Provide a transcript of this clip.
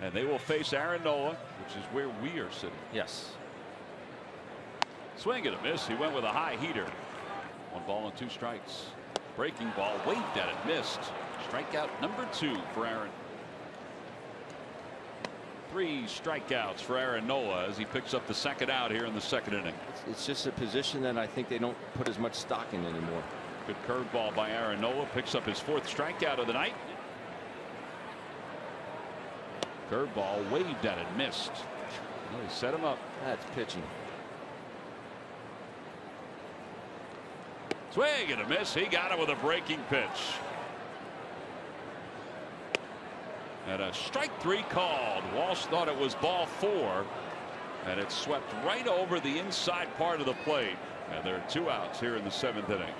And they will face Aaron Nola, which is where we are sitting. Yes. Swing and a miss. He went with a high heater. One ball and two strikes. Breaking ball waved at it, missed. Strikeout number two for Aaron. Three strikeouts for Aaron Nola as he picks up the second out here in the second inning. It's just a position that I think they don't put as much stock in anymore. Good curveball by Aaron Nola picks up his fourth strikeout of the night. Curveball waved at it, missed. Well, he set him up. That's pitching. Swing and a miss. He got it with a breaking pitch. And a strike three called. Walsh thought it was ball four. And it swept right over the inside part of the plate. And there are two outs here in the seventh inning.